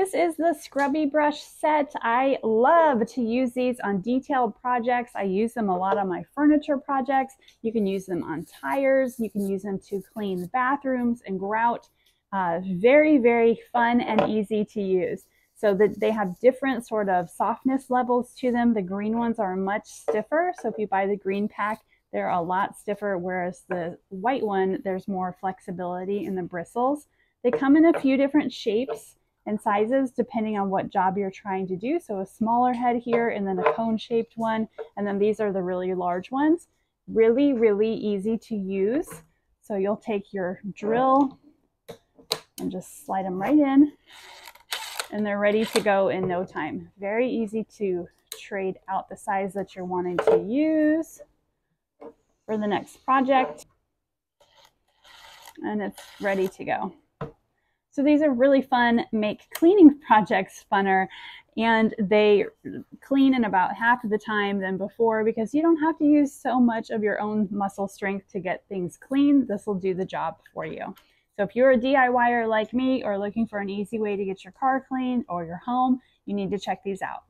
This is the Scrubby Brush set. I love to use these on detailed projects. I use them a lot on my furniture projects. You can use them on tires. You can use them to clean bathrooms and grout. Uh, very, very fun and easy to use. So that they have different sort of softness levels to them. The green ones are much stiffer. So if you buy the green pack, they're a lot stiffer, whereas the white one, there's more flexibility in the bristles. They come in a few different shapes and sizes depending on what job you're trying to do. So a smaller head here and then a cone shaped one. And then these are the really large ones. Really, really easy to use. So you'll take your drill and just slide them right in and they're ready to go in no time. Very easy to trade out the size that you're wanting to use for the next project. And it's ready to go. So these are really fun, make cleaning projects funner, and they clean in about half of the time than before because you don't have to use so much of your own muscle strength to get things clean. This will do the job for you. So if you're a DIYer like me or looking for an easy way to get your car clean or your home, you need to check these out.